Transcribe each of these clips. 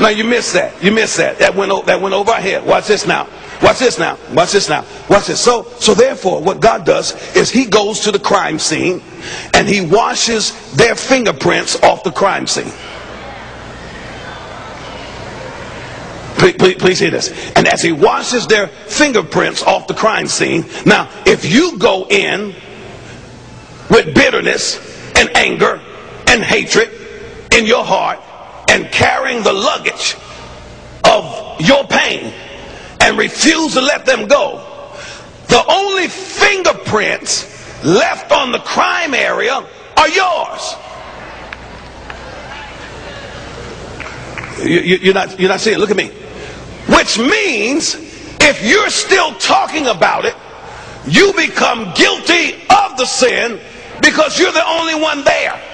Now you missed that. You missed that. That went, that went over our head. Watch this now. Watch this now. Watch this now. Watch this. So, so therefore, what God does is He goes to the crime scene and He washes their fingerprints off the crime scene. Please, please, please hear this. And as He washes their fingerprints off the crime scene, now, if you go in with bitterness and anger and hatred in your heart and carrying the luggage of your pain and refuse to let them go, the only fingerprints left on the crime area are yours. You, are not, you're not seeing. Look at me. Which means if you're still talking about it, you become guilty of the sin because you're the only one there.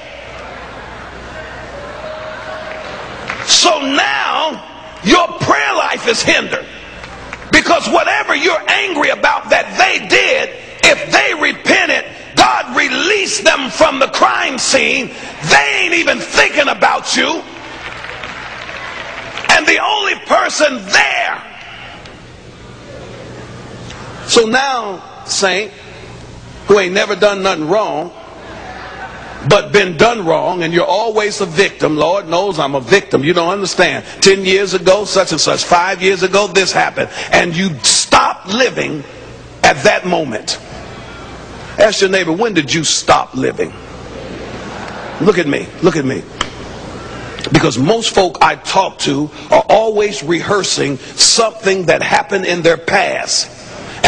So now your prayer life is hindered. Because whatever you're angry about that they did, if they repented, God released them from the crime scene. They ain't even thinking about you. And the only person there. So now, Saint, who ain't never done nothing wrong, but been done wrong and you're always a victim. Lord knows I'm a victim. You don't understand. 10 years ago, such and such, five years ago, this happened. And you stop living at that moment. Ask your neighbor, when did you stop living? Look at me. Look at me. Because most folk I talk to are always rehearsing something that happened in their past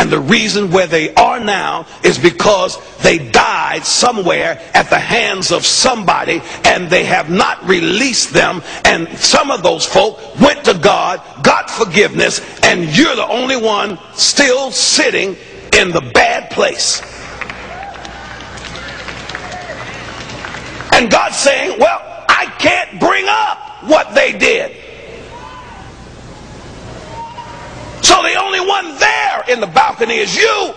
and the reason where they are now is because they died somewhere at the hands of somebody and they have not released them. And some of those folk went to God, got forgiveness, and you're the only one still sitting in the bad place. And God's saying, well, I can't bring up what they did. So the only one there in the balcony is you.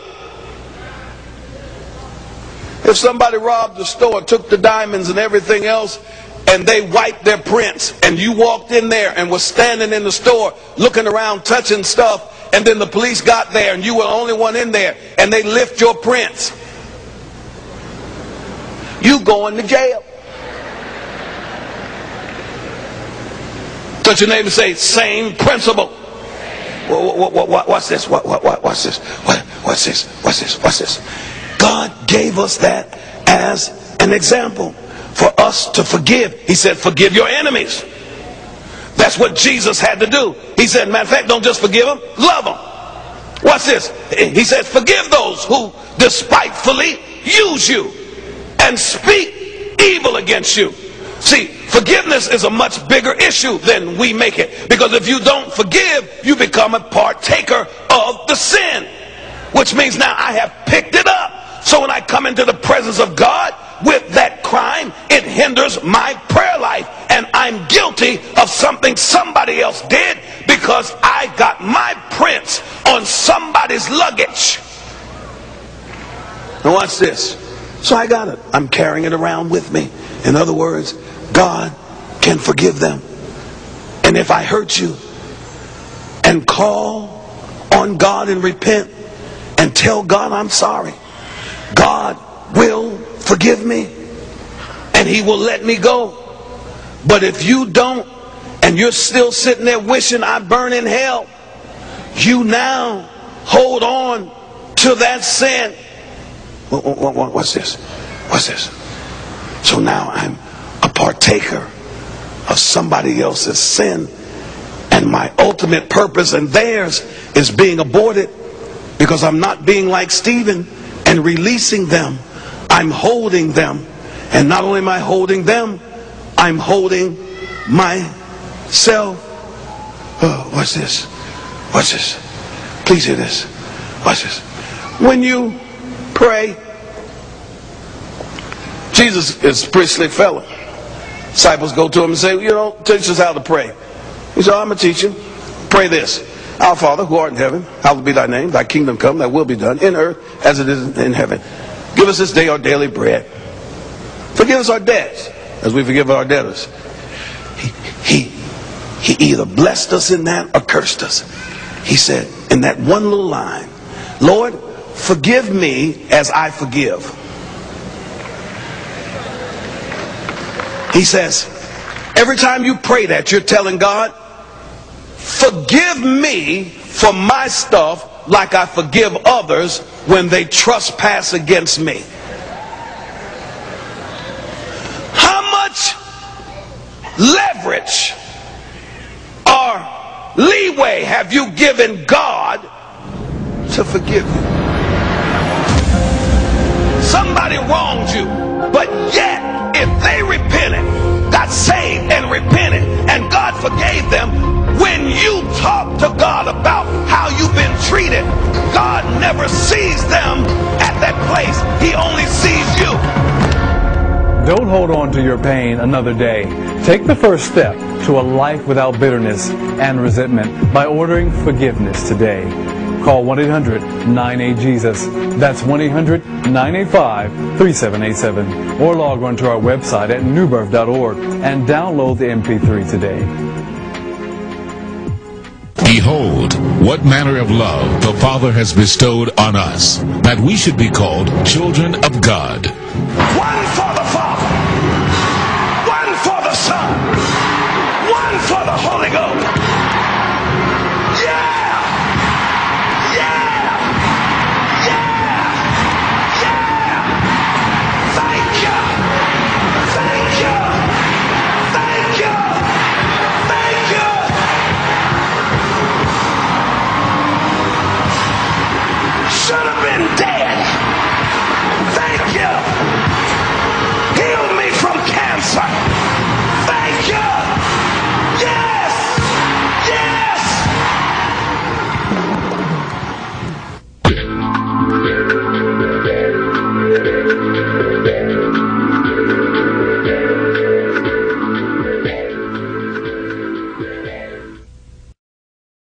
If somebody robbed the store, took the diamonds and everything else, and they wiped their prints, and you walked in there and was standing in the store looking around, touching stuff, and then the police got there and you were the only one in there, and they lift your prints, you going to jail. Touch your neighbor and say, same principle. What, what, what, what's this? What, what, what, what's this? What, what's this? What's this? What's this? God gave us that as an example for us to forgive. He said, forgive your enemies. That's what Jesus had to do. He said, matter of fact, don't just forgive them, love them. What's this? He said, forgive those who despitefully use you and speak evil against you. See, forgiveness is a much bigger issue than we make it. Because if you don't forgive, you become a partaker of the sin. Which means now I have picked it up. So when I come into the presence of God with that crime, it hinders my prayer life. And I'm guilty of something somebody else did because I got my prints on somebody's luggage. Now watch this. So I got it. I'm carrying it around with me. In other words, God can forgive them. And if I hurt you and call on God and repent and tell God I'm sorry, God will forgive me and he will let me go. But if you don't and you're still sitting there wishing I burn in hell, you now hold on to that sin. What's this? What's this? So now I'm partaker of somebody else's sin. And my ultimate purpose and theirs is being aborted because I'm not being like Stephen and releasing them. I'm holding them. And not only am I holding them, I'm holding myself. Oh, what's this? What's this? Please hear this. Watch this. When you pray, Jesus is slick fella. Disciples go to him and say, you know, teach us how to pray. He said, I'm going to teach you. Pray this. Our Father, who art in heaven, hallowed be thy name. Thy kingdom come, thy will be done in earth as it is in heaven. Give us this day our daily bread. Forgive us our debts as we forgive our debtors. He, he, he either blessed us in that or cursed us. He said in that one little line, Lord, forgive me as I forgive. He says, every time you pray that, you're telling God, forgive me for my stuff like I forgive others when they trespass against me. How much leverage or leeway have you given God to forgive you? Somebody wronged you, but yet if they repented, got saved and repented, and God forgave them, when you talk to God about how you've been treated, God never sees them at that place. He only sees you. Don't hold on to your pain another day. Take the first step to a life without bitterness and resentment by ordering forgiveness today. Call 1-800-98-JESUS. That's 1-800-985-3787. Or log on to our website at newbirth.org and download the MP3 today. Behold, what manner of love the Father has bestowed on us, that we should be called children of God. should have been dead.